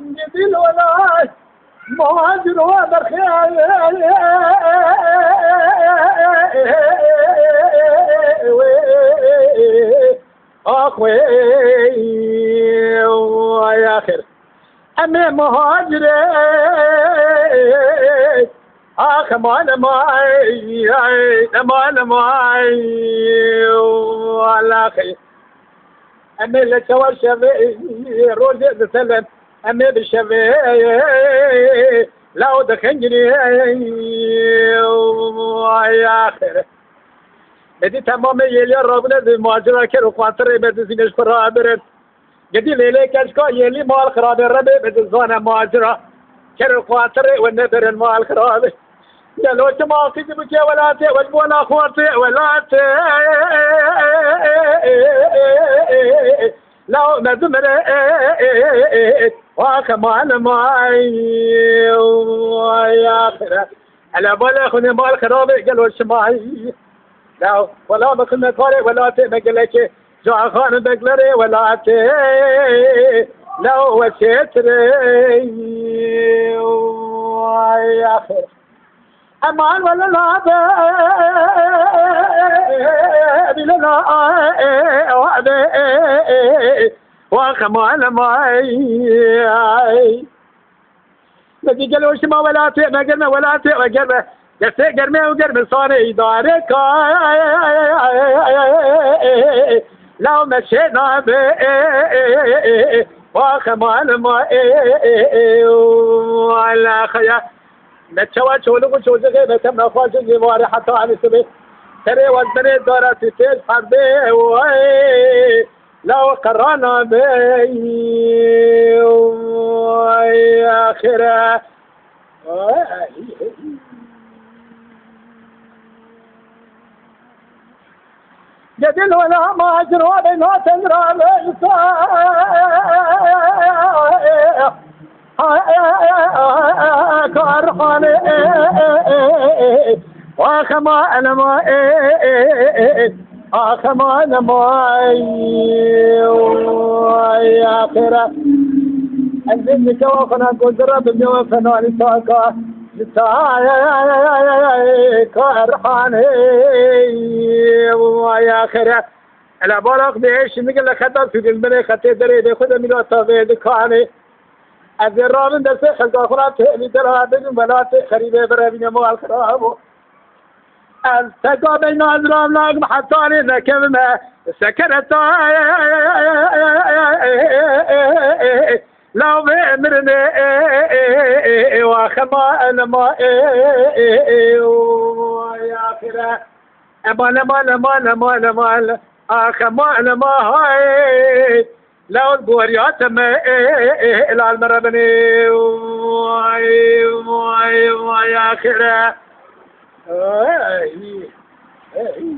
جديل ولا مهاجر وبرخيال أخوي يا خير أمي مهاجر. أخ ما أنا معي ما أنا معي ولا خير أمي لتوا شبي روزي بسلم. أمي بشبي لو دخنجني يا خير بدي تمام يلي ربنا ذي ماجرا كرو قاتر بدي زينش خرابرت قدي ليلي كشكا يلي مال خراب ربي بدي زانا ماجرا كرو قاتر والنبر المال خراب يا لو ما في بكي ولا تي ولا خواتي ولا لو نزمر وكمان معي. يا خير على بالي خوني مال خراب قالوا الشماعي لا ولا ما كنا طارق ولا تي مقلك جوا خان بقلري ولا تي لو وشيتري يا خير أمان ولا لا؟ وكمان معي بدي قالوا ما ولا تي ما قلنا ولا تي وقربه قلت قرمي وقرمي صار إدارك لو مشينا به وكمان ما ولا خيا نتشوى شولو شوزة غيبة تم نخواش الجوار حتى عن سبي تري وزني دارة تيج حربي لو قرأنا بي آخرة جدل ولا ما أجرى بين تجرى كارخان وخما أنا ما آخما أنا ما يا خيرا أنزل لك وخنا قدرة بجوا فنالي ساكا كارخان يا خيرا أنا بارك بيش نقول لك خطر في المني خطي دري خد من الطبيب كاني از رابن دست خلق خورا تهلی در آدم ملات خریبه برای بین مال خرابو رام لاغ محطانی نکم ما سکرت لو بمرني. وخما أنا ما يا اخره اما لما لما لما لما اخما أنا ما هاي لو البوريات ما إلى المربني. واي واي Ơi. Ơi.